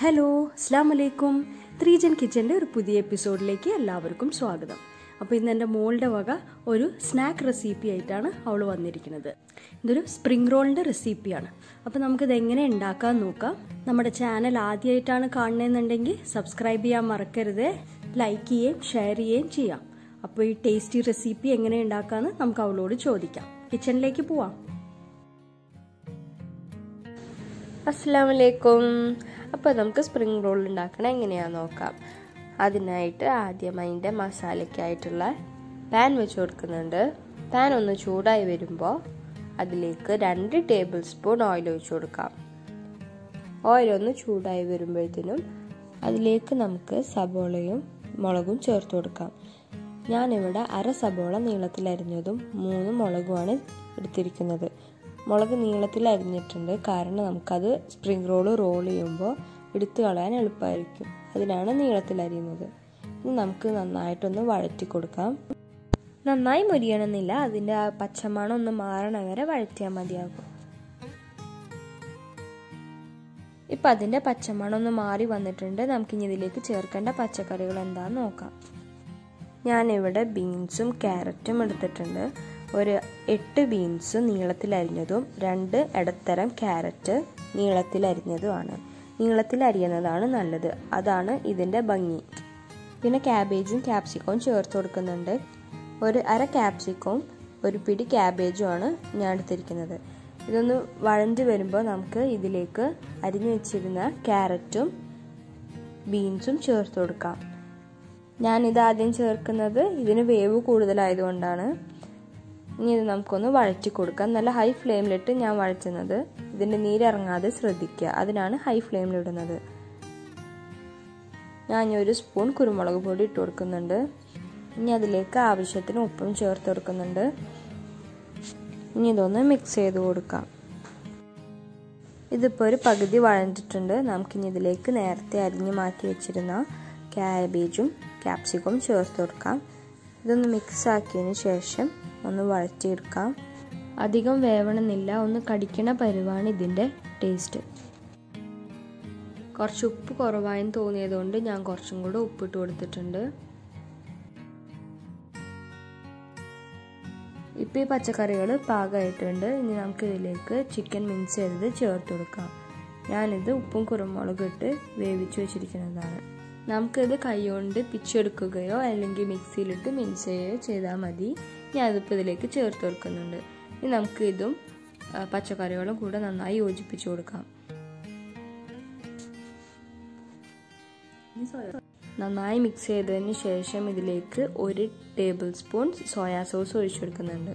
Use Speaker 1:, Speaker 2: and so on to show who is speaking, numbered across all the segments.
Speaker 1: Hello അസ്ലാം വലൈക്കും ത്രീജൻ കിച്ചന്റെ ഒരു പുതിയ എപ്പിസോഡിലേക്ക് എല്ലാവർക്കും സ്വാഗതം. അപ്പോൾ ഇന്ന് എന്റെ മോളുടെ വക ഒരു സ്നാക്ക് റെസിപ്പി ആയിട്ടാണ് അവൾ വന്നിരിക്കുന്നത്. ഇതൊരു സ്പ്രിംഗ് റോളിന്റെ റെസിപ്പിയാണ് അപ്പോൾ നമുക്കിത് എങ്ങനെ ഉണ്ടാക്കാൻ നോക്കാം. നമ്മുടെ ചാനൽ ആദ്യമായിട്ടാണ് കാണുന്നതെന്നുണ്ടെങ്കിൽ സബ്സ്ക്രൈബ് ചെയ്യാൻ മറക്കരുത് ലൈക്ക് ചെയ്യുകയും ഷെയർ ചെയ്യുകയും ചെയ്യാം. അപ്പോൾ ഈ ടേസ്റ്റി റെസിപ്പി എങ്ങനെ ഉണ്ടാക്കാമെന്ന് നമുക്ക് അവളോട് ചോദിക്കാം. കിച്ചണിലേക്ക് പോവാം.
Speaker 2: അസ്സാം വലൈക്കും അപ്പോൾ നമുക്ക് സ്പ്രിംഗ് റോൾ ഉണ്ടാക്കണം എങ്ങനെയാണെന്ന് നോക്കാം. അതിനായിട്ട് ആദ്യം അതിന്റെ മസാലയ്ക്കായിട്ടുള്ള പാൻ വെച്ച് കൊടുക്കുന്നുണ്ട്. പാൻ ഒന്ന് ചൂടായി വരുമ്പോൾ അതിലേക്ക് രണ്ട് ടേബിൾ സ്പൂൺ ഓയിൽ ഒഴിച്ചു കൊടുക്കാം. ഓയിൽ ഒന്ന് ചൂടായി വരുമ്പോഴത്തേനും അതിലേക്ക് നമുക്ക് സബോളയും മുളകും ചേർത്ത് കൊടുക്കാം. ഞാനിവിടെ അര സബോള നീളത്തിലരിഞ്ഞതും മൂന്ന് മുളകുമാണ് എടുത്തിരിക്കുന്നത്. മുളക് നീളത്തിൽ അരിഞ്ഞിട്ടുണ്ട്. കാരണം നമുക്കത് സ്പ്രിംഗ് റോൾ റോൾ ചെയ്യുമ്പോൾ എടുത്തു കളയാൻ എളുപ്പമായിരിക്കും. അതിനാണ് നീളത്തിൽ അരിയുന്നത്. ഇനി നമുക്ക് നന്നായിട്ടൊന്ന് വഴറ്റി കൊടുക്കാം. നന്നായി മുരിയണമെന്നില്ല. അതിന്റെ ആ പച്ചമണം ഒന്ന് മാറണ വരെ വഴറ്റിയാൽ മതിയാകും. ഇപ്പം അതിന്റെ പച്ചമണം ഒന്ന് മാറി വന്നിട്ടുണ്ട്. നമുക്കിനി ഇതിലേക്ക് ചേർക്കേണ്ട പച്ചക്കറികൾ എന്താണെന്ന് നോക്കാം. ഞാനിവിടെ ബീൻസും ക്യാരറ്റും എടുത്തിട്ടുണ്ട്. ഒരു എട്ട് ബീൻസ് നീളത്തിലരിഞ്ഞതും രണ്ട് ഇടത്തരം ക്യാരറ്റ് നീളത്തിലരിഞ്ഞതുമാണ്. നീളത്തിലരിയുന്നതാണ് നല്ലത്. അതാണ് ഇതിന്റെ ഭംഗി. പിന്നെ ക്യാബേജും ക്യാപ്സിക്കവും ചേർത്ത് കൊടുക്കുന്നുണ്ട്. ഒരു അര ക്യാപ്സിക്കവും ഒരു പിടി ക്യാബേജുമാണ് ഞാൻ എടുത്തിരിക്കുന്നത്. ഇതൊന്ന് വഴഞ്ഞു വരുമ്പോൾ നമുക്ക് ഇതിലേക്ക് അരിഞ്ഞു വെച്ചിരുന്ന ക്യാരറ്റും ബീൻസും ചേർത്ത് കൊടുക്കാം. ഞാനിത് ആദ്യം ചേർക്കുന്നത് ഇതിന് വേവ് കൂടുതലായതുകൊണ്ടാണ്. ഇനി ഇത് നമുക്കൊന്ന് വഴറ്റി കൊടുക്കാം. നല്ല ഹൈ ഫ്ലെയിമിലിട്ട് ഞാൻ വഴറ്റുന്നത്. ഇതിന്റെ നീരിറങ്ങാതെ ശ്രദ്ധിക്കുക. അതിനാണ് ഹൈ ഫ്ലെയിമിലിടുന്നത് ഞാൻ ഒരു സ്പൂൺ കുരുമുളക് പൊടി ഇട്ട് കൊടുക്കുന്നുണ്ട്. ഇനി അതിലേക്ക് ആവശ്യത്തിന് ഉപ്പും ചേർത്ത് കൊടുക്കുന്നുണ്ട്. ഇനി ഇതൊന്ന് മിക്സ് ചെയ്ത് കൊടുക്കാം. ഇതിപ്പോൾ ഒരു പകുതി വഴഞ്ഞിട്ടുണ്ട്. നമുക്കിനി ഇതിലേക്ക് നേരത്തെ അരിഞ്ഞു മാറ്റി വെച്ചിരുന്ന ക്യാബേജും ക്യാപ്സിക്കും ചേർത്ത് കൊടുക്കാം. ഇതൊന്ന് മിക്സ് ആക്കിയതിന് ശേഷം ഒന്ന് വഴറ്റിയെടുക്കാം. അധികം വേവണമെന്നില്ല. ഒന്ന് കടിക്കണ പരുവാണ് ഇതിന്റെ ടേസ്റ്റ്. കുറച്ച് ഉപ്പ് കുറവായെന്ന് തോന്നിയതുകൊണ്ട് ഞാൻ കുറച്ചും കൂടെ ഉപ്പിട്ട് കൊടുത്തിട്ടുണ്ട്. ഇപ്പോൾ ഈ പച്ചക്കറികൾ പാകമായിട്ടുണ്ട് ഇനി നമുക്ക് ഇതിലേക്ക് ചിക്കൻ മിൻസ് ചെയ്തത് ചേർത്ത് കൊടുക്കാം. ഞാനിത് ഉപ്പും കുരുമുളകും ഇട്ട് വേവിച്ച് വെച്ചിരിക്കുന്നതാണ്. നമുക്കിത് കൈകൊണ്ട് പിച്ചെടുക്കുകയോ അല്ലെങ്കിൽ മിക്സിയിലിട്ട് മിൻസ് ചെയ്യുകയോ ചെയ്താൽ മതി. ഞാൻ അതിപ്പോൾ ഇതിലേക്ക് ചേർത്ത് കൊടുക്കുന്നുണ്ട്. ഇനി നമുക്ക് ഇതും പച്ചക്കറികളും കൂടെ നന്നായി യോജിപ്പിച്ച് കൊടുക്കാം. നന്നായി മിക്സ് ചെയ്തതിന് ശേഷം ഇതിലേക്ക് ഒരു ടേബിൾ സ്പൂൺ സോയാ സോസ് ഒഴിച്ചു കൊടുക്കുന്നുണ്ട്.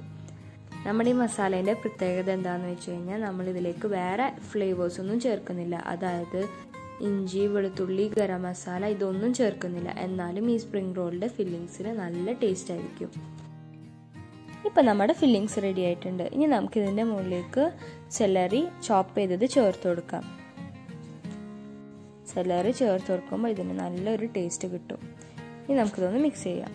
Speaker 2: നമ്മുടെ ഈ മസാലേന്റെ പ്രത്യേകത എന്താണെന്ന് വെച്ച് കഴിഞ്ഞാൽ നമ്മൾ ഇതിലേക്ക് വേറെ ഫ്ലേവേഴ്സ് ഒന്നും ചേർക്കുന്നില്ല. അതായത് ഇഞ്ചി വെളുത്തുള്ളി ഗരം മസാല ഇതൊന്നും ചേർക്കുന്നില്ല. എന്നാലും ഈ സ്പ്രിംഗ് റോളിന്റെ ഫില്ലിങ്സിന് നല്ല ടേസ്റ്റ് ആയിരിക്കും. ഇപ്പം നമ്മുടെ ഫില്ലിങ്സ് റെഡി ആയിട്ടുണ്ട്. ഇനി നമുക്ക് ഇതിന്റെ മുകളിലേക്ക് സെലറി ചോപ്പ് ചെയ്തത് ചേർത്ത് കൊടുക്കാം. സെലറി ചേർത്ത് കൊടുക്കുമ്പോൾ ഇതിന് നല്ലൊരു ടേസ്റ്റ് കിട്ടും. ഇനി നമുക്കിതൊന്ന് മിക്സ് ചെയ്യാം.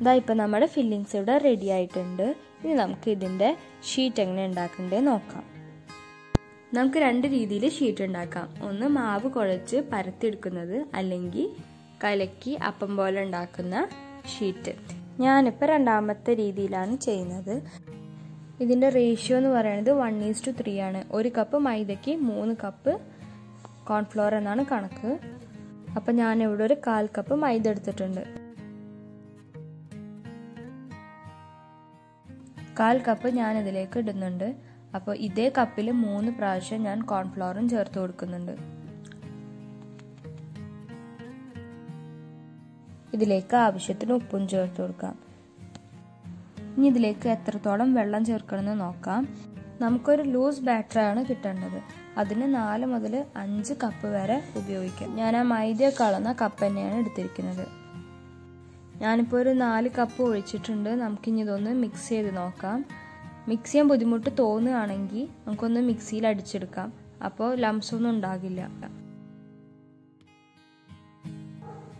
Speaker 2: ഇതാ ഇപ്പം നമ്മുടെ ഫില്ലിങ്സ് ഇവിടെ റെഡി ആയിട്ടുണ്ട്. ഇനി നമുക്ക് ഇതിന്റെ ഷീറ്റ് എങ്ങനെ ഉണ്ടാക്കണ്ടേ നോക്കാം. നമുക്ക് രണ്ട് രീതിയിൽ ഷീറ്റ് ഉണ്ടാക്കാം. ഒന്ന് മാവ് കുഴച്ച് പരത്തിയെടുക്കുന്നത് അല്ലെങ്കിൽ കലക്കി അപ്പം പോലെ ഉണ്ടാക്കുന്ന ഷീറ്റ് ഞാനിപ്പോൾ രണ്ടാമത്തെ രീതിയിലാണ് ചെയ്യുന്നത്. ഇതിന്റെ റേഷ്യോ എന്ന് പറയുന്നത് വൺ ഈസ് ടു ത്രീ ആണ്. ഒരു കപ്പ് മൈദയ്ക്ക് മൂന്ന് കപ്പ് കോൺഫ്ലോർ എന്നാണ് കണക്ക്. അപ്പം ഞാനിവിടെ ഒരു കാൽ കപ്പ് മൈദ എടുത്തിട്ടുണ്ട്. കാൽ കപ്പ് ഞാൻ ഇതിലേക്ക് ഇടുന്നുണ്ട്. അപ്പോൾ ഇതേ കപ്പിൽ മൂന്ന് പ്രാവശ്യം ഞാൻ കോൺഫ്ലോറും ചേർത്ത് കൊടുക്കുന്നുണ്ട്. ഇതിലേക്ക് ആവശ്യത്തിന് ഉപ്പും ചേർത്ത് കൊടുക്കാം. ഇനി ഇതിലേക്ക് എത്രത്തോളം വെള്ളം ചേർക്കണമെന്ന് നോക്കാം. നമുക്കൊരു ലൂസ് ബാറ്ററാണ് കിട്ടേണ്ടത്. അതിന് നാല് മുതൽ അഞ്ച് കപ്പ് വരെ ഉപയോഗിക്കാം. ഞാൻ ആ മൈദയൊക്കെ അളന്ന കപ്പ് തന്നെയാണ് എടുത്തിരിക്കുന്നത്. ഞാനിപ്പോൾ ഒരു നാല് കപ്പ് ഒഴിച്ചിട്ടുണ്ട്. നമുക്കിനി ഇതൊന്ന് മിക്സ് ചെയ്ത് നോക്കാം. മിക്സ് ചെയ്യാൻ ബുദ്ധിമുട്ട് തോന്നുകയാണെങ്കിൽ നമുക്കൊന്ന് മിക്സിയിൽ അടിച്ചെടുക്കാം. അപ്പോൾ ലംസ് ഒന്നും ഉണ്ടാകില്ല.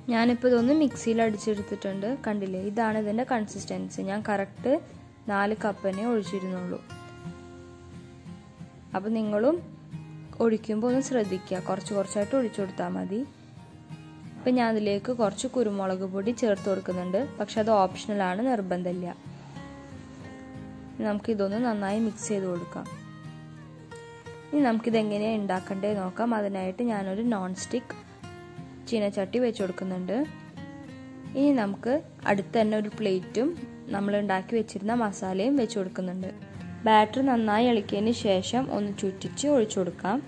Speaker 2: ഞാനിപ്പോൾ ഇതൊന്ന് മിക്സിയിൽ അടിച്ചെടുത്തിട്ടുണ്ട്. കണ്ടില്ലേ? ഇതാണ് ഇതിന്റെ കൺസിസ്റ്റൻസി ഞാൻ കറക്റ്റ് നാല് കപ്പ് തന്നെ ഒഴിച്ചിരുന്നുള്ളൂ. അപ്പോൾ നിങ്ങളും ഒഴിക്കുമ്പോൾ ഒന്ന് ശ്രദ്ധിക്കുക. കുറച്ച് കുറച്ചായിട്ട് ഒഴിച്ചു കൊടുത്താൽ മതി. ഇപ്പം ഞാൻ അതിലേക്ക് കുറച്ച് കുരുമുളക് പൊടി ചേർത്ത് കൊടുക്കുന്നുണ്ട്. പക്ഷെ അത് ഓപ്ഷണലാണ് നിർബന്ധമില്ല. നമുക്ക് ഇതൊന്ന് നന്നായി മിക്സ് ചെയ്ത് കൊടുക്കാം. ഇനി നമുക്കിത് എങ്ങനെയാണ് ഉണ്ടാക്കണ്ടേ നോക്കാം. അതിനായിട്ട് ഞാനൊരു നോൺ സ്റ്റിക്ക് ചീനച്ചട്ടി വെച്ച് കൊടുക്കുന്നുണ്ട് ഇനി നമുക്ക് അടുത്ത് തന്നെ ഒരു പ്ലേറ്റും നമ്മൾ ഉണ്ടാക്കി വെച്ചിരുന്ന മസാലയും വെച്ച് കൊടുക്കുന്നുണ്ട് ബാറ്റർ നന്നായി ഇളക്കിയതിന് ശേഷം ഒന്ന് ചുറ്റിച്ച് ഒഴിച്ചു കൊടുക്കാം.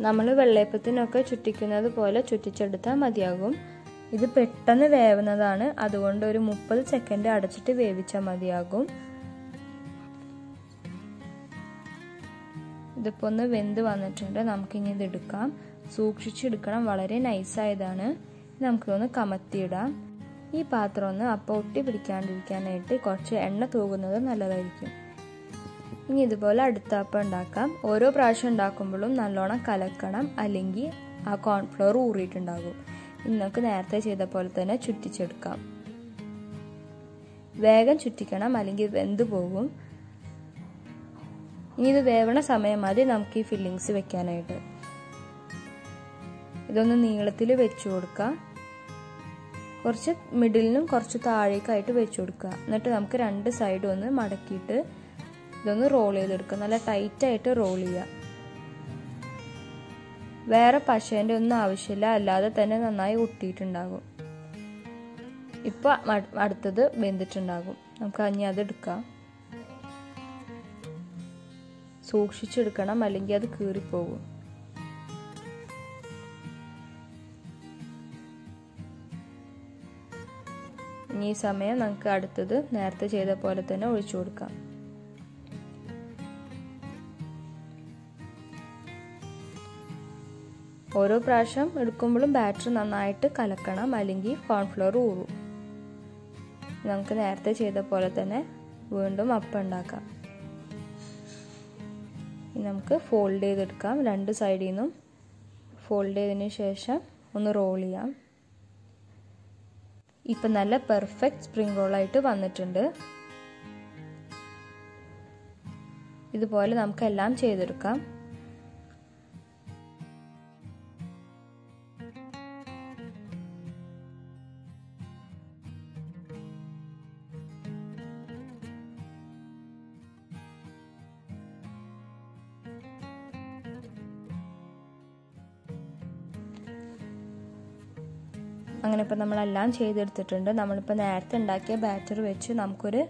Speaker 2: നമ്മൾ വെള്ളയപ്പത്തിനൊക്കെ ചുറ്റിക്കുന്നത് പോലെ ചുറ്റിച്ചെടുത്താൽ മതിയാകും. ഇത് പെട്ടെന്ന് വേവുന്നതാണ്. അതുകൊണ്ട് ഒരു മുപ്പത് സെക്കൻഡ് അടച്ചിട്ട് വേവിച്ചാൽ മതിയാകും. ഇതിപ്പോൾ ഒന്ന് വെന്ത് വന്നിട്ടുണ്ട്. നമുക്കിനി ഇത് എടുക്കാം. സൂക്ഷിച്ചെടുക്കണം. വളരെ നൈസായതാണ്. നമുക്കൊന്ന് കമത്തിയിടാം. ഈ പാത്രം ഒന്ന് അപ്പോൾ ഒട്ടി പിടിക്കാണ്ടിരിക്കാനായിട്ട് കുറച്ച് എണ്ണ തൂകുന്നത് നല്ലതായിരിക്കും. ഇനി ഇതുപോലെ അടുത്ത അപ്പം ഉണ്ടാക്കാം. ഓരോ പ്രാവശ്യം ഉണ്ടാക്കുമ്പോഴും നല്ലോണം കലക്കണം. അല്ലെങ്കിൽ ആ കോൺഫ്ലവർ ഊറിയിട്ടുണ്ടാകും. ഇന്നൊക്കെ നേരത്തെ ചെയ്ത പോലെ തന്നെ ചുറ്റിച്ചെടുക്കാം. വേഗം ചുറ്റിക്കണം. അല്ലെങ്കിൽ വെന്ത് പോകും. ഇനി ഇത് വേവണ സമയം മതി നമുക്ക് ഈ ഫില്ലിങ്സ് വെക്കാനായിട്ട്. ഇതൊന്ന് നീളത്തിൽ വെച്ചു കൊടുക്കുക. കുറച്ച് മിഡിലിനും കുറച്ച് താഴേക്കായിട്ട് വെച്ചു കൊടുക്കുക. എന്നിട്ട് നമുക്ക് രണ്ട് സൈഡും ഒന്ന് മടക്കിയിട്ട് ഇതൊന്ന് റോൾ ചെയ്തെടുക്കുക. നല്ല ടൈറ്റായിട്ട് റോൾ ചെയ്യുക. വേറെ പശേന്റെ ഒന്നും ആവശ്യമില്ല. അല്ലാതെ തന്നെ നന്നായി ഒട്ടിയിട്ടുണ്ടാകും. ഇപ്പൊ അടുത്തത് വെന്തിട്ടുണ്ടാകും. നമുക്ക് അഞ്ഞി അത് എടുക്കാം. സൂക്ഷിച്ചെടുക്കണം. അല്ലെങ്കിൽ അത് കീറിപ്പോകും. ഇനി ഈ സമയം നമുക്ക് അടുത്തത് നേരത്തെ ചെയ്ത പോലെ തന്നെ ഒഴിച്ചു കൊടുക്കാം. ഓരോ പ്രാവശ്യം എടുക്കുമ്പോഴും ബാറ്റർ നന്നായിട്ട് കലക്കണം അല്ലെങ്കിൽ കോൺഫ്ലവർ ഊറും. നമുക്ക് നേരത്തെ ചെയ്ത പോലെ തന്നെ വീണ്ടും അപ്പം ഉണ്ടാക്കാം. നമുക്ക് ഫോൾഡ് ചെയ്തെടുക്കാം. രണ്ട് സൈഡിൽ നിന്നും ഫോൾഡ് ചെയ്തതിന് ശേഷം ഒന്ന് റോൾ ചെയ്യാം. ഇപ്പം നല്ല പെർഫെക്റ്റ് സ്പ്രിംഗ് റോളായിട്ട് വന്നിട്ടുണ്ട്. ഇതുപോലെ നമുക്കെല്ലാം ചെയ്തെടുക്കാം. അങ്ങനെ ഇപ്പോൾ നമ്മളെല്ലാം ചെയ്തെടുത്തിട്ടുണ്ട്. നമ്മളിപ്പോൾ നേരത്തെ ഉണ്ടാക്കിയ ബാറ്റർ വെച്ച് നമുക്കൊരു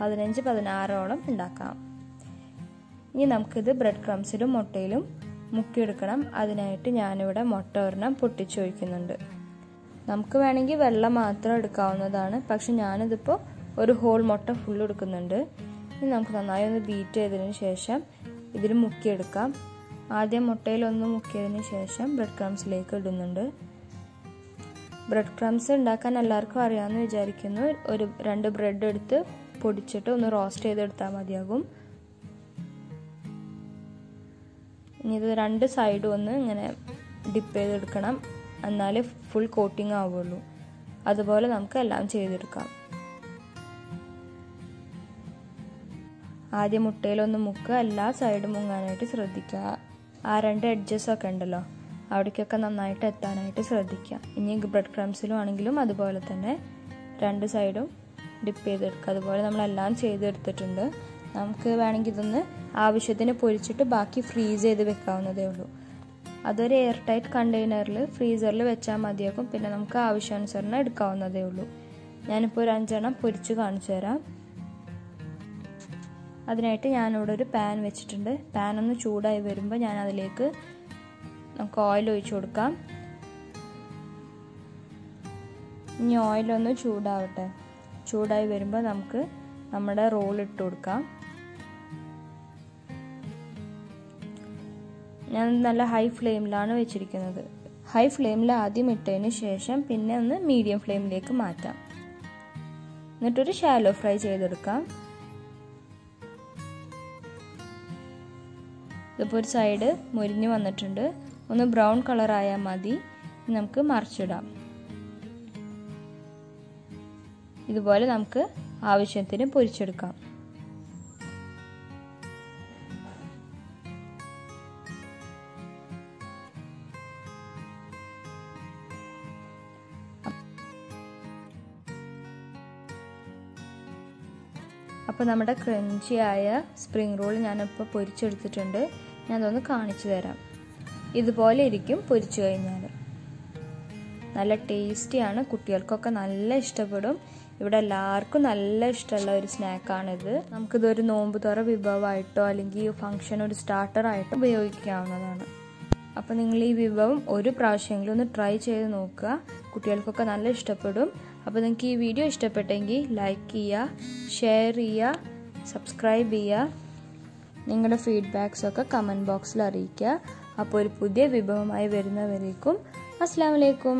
Speaker 2: പതിനഞ്ച് പതിനാറോളം ഉണ്ടാക്കാം. ഇനി നമുക്കിത് ബ്രെഡ് ക്രംസിലും മുട്ടയിലും മുക്കിയെടുക്കണം. അതിനായിട്ട് ഞാനിവിടെ മുട്ട ഒരെണ്ണം പൊട്ടിച്ചൊഴിക്കുന്നുണ്ട് നമുക്ക് വേണമെങ്കിൽ വെള്ളം മാത്രം എടുക്കാവുന്നതാണ്. പക്ഷെ ഞാനിതിപ്പോൾ ഒരു ഹോൾ മുട്ട ഫുൾ എടുക്കുന്നുണ്ട്. ഇനി നമുക്ക് നന്നായി ഒന്ന് ബീറ്റ് ചെയ്തതിന് ശേഷം ഇതിൽ മുക്കിയെടുക്കാം. ആദ്യം മുട്ടയിലൊന്ന് മുക്കിയതിന് ശേഷം ബ്രെഡ് ക്രംസിലേക്ക് ഇടുന്നുണ്ട്. ബ്രെഡ് ക്രംസ് ഉണ്ടാക്കാൻ എല്ലാവർക്കും അറിയാമെന്ന് വിചാരിക്കുന്നു. ഒരു രണ്ട് ബ്രെഡ് എടുത്ത് പൊടിച്ചിട്ട് ഒന്ന് റോസ്റ്റ് ചെയ്തെടുത്താൽ മതിയാകും. ഇനി ഇത് രണ്ട് സൈഡും ഒന്ന് ഇങ്ങനെ ഡിപ്പ് ചെയ്തെടുക്കണം. എന്നാലേ ഫുൾ കോട്ടിംഗ് ആവുള്ളൂ. അതുപോലെ നമുക്ക് എല്ലാം ചെയ്തെടുക്കാം. ആദ്യം മുട്ടയിലൊന്ന് മുക്കുക. എല്ലാ സൈഡും മുങ്ങാനായിട്ട് ശ്രദ്ധിക്കുക. ആ രണ്ട് എഡ്ജസ് ഒക്കെ ഉണ്ടല്ലോ. അവിടേക്കൊക്കെ നന്നായിട്ട് എത്താനായിട്ട് ശ്രദ്ധിക്കുക ഇനി ബ്രെഡ് ക്രംസിലും ആണെങ്കിലും അതുപോലെ തന്നെ രണ്ട് സൈഡും ഡിപ്പ് ചെയ്തെടുക്കുക. അതുപോലെ നമ്മളെല്ലാം ചെയ്തെടുത്തിട്ടുണ്ട്. നമുക്ക് വേണമെങ്കിൽ ഇതൊന്ന് ആവശ്യത്തിന് പൊരിച്ചിട്ട് ബാക്കി ഫ്രീസ് ചെയ്ത് വെക്കാവുന്നതേ ഉള്ളൂ. അതൊരു എയർ ടൈറ്റ് കണ്ടെയ്നറിൽ ഫ്രീസറിൽ വെച്ചാൽ മതിയാക്കും പിന്നെ നമുക്ക് ആവശ്യാനുസരണം എടുക്കാവുന്നതേ ഉള്ളൂ. ഞാനിപ്പോൾ ഒരു അഞ്ചെണ്ണം പൊരിച്ച് കാണിച്ചു തരാം. അതിനായിട്ട് ഞാനിവിടെ ഒരു പാൻ വെച്ചിട്ടുണ്ട്. പാൻ ഒന്ന് ചൂടായി വരുമ്പോൾ ഞാൻ അതിലേക്ക് നമുക്ക് ഓയിൽ ഒഴിച്ചു കൊടുക്കാം. ഇനി ഓയിലൊന്ന് ചൂടാവട്ടെ. ചൂടായി വരുമ്പോൾ നമുക്ക് നമ്മുടെ റോൾ ഇട്ട് കൊടുക്കാം. ഞാൻ നല്ല ഹൈ ഫ്ലെയിമിലാണ് വെച്ചിരിക്കുന്നത്. ഹൈ ഫ്ലെയിമിൽ ആദ്യം ഇട്ടതിന് ശേഷം പിന്നെ ഒന്ന് മീഡിയം ഫ്ലെയിമിലേക്ക് മാറ്റാം. എന്നിട്ടൊരു ഷാലോ ഫ്രൈ ചെയ്തെടുക്കാം. ഇതിപ്പോൾ ഒരു സൈഡ് മുരിഞ്ഞ് വന്നിട്ടുണ്ട്. ഒന്ന് ബ്രൗൺ കളറായാൽ മതി. നമുക്ക് മറിച്ചിടാം. ഇതുപോലെ നമുക്ക് ആവശ്യത്തിന് പൊരിച്ചെടുക്കാം. അപ്പോൾ നമ്മുടെ ക്രഞ്ചിയായ സ്പ്രിംഗ് റോൾ ഞാനിപ്പോൾ പൊരിച്ചെടുത്തിട്ടുണ്ട്. ഞാനതൊന്ന് കാണിച്ചു തരാം. ഇതുപോലെ ഇരിക്കും പൊരിച്ചു കഴിഞ്ഞാൽ. നല്ല ടേസ്റ്റിയാണ് കുട്ടികൾക്കൊക്കെ നല്ല ഇഷ്ടപ്പെടും. ഇവിടെ എല്ലാവർക്കും നല്ല ഇഷ്ടമുള്ള ഒരു സ്നാക്കാണിത് നമുക്കിതൊരു നോമ്പ് തുറ വിഭവമായിട്ടോ അല്ലെങ്കിൽ ഫംഗ്ഷൻ ഒരു സ്റ്റാർട്ടറായിട്ടോ ഉപയോഗിക്കാവുന്നതാണ്. അപ്പോൾ നിങ്ങൾ ഈ വിഭവം ഒരു പ്രാവശ്യമെങ്കിലും ഒന്ന് ട്രൈ ചെയ്ത് നോക്കുക. കുട്ടികൾക്കൊക്കെ നല്ല ഇഷ്ടപ്പെടും. അപ്പോൾ നിങ്ങൾക്ക് ഈ വീഡിയോ ഇഷ്ടപ്പെട്ടെങ്കിൽ ലൈക്ക് ചെയ്യുക ഷെയർ ചെയ്യുക സബ്സ്ക്രൈബ് ചെയ്യുക. നിങ്ങളുടെ ഫീഡ്ബാക്സൊക്കെ കമന്റ് ബോക്സിൽ അറിയിക്കുക. അപ്പോൾ ഒരു പുതിയ വിഭവമായി വരുന്നവരേക്കും അസ്സാം വലൈക്കും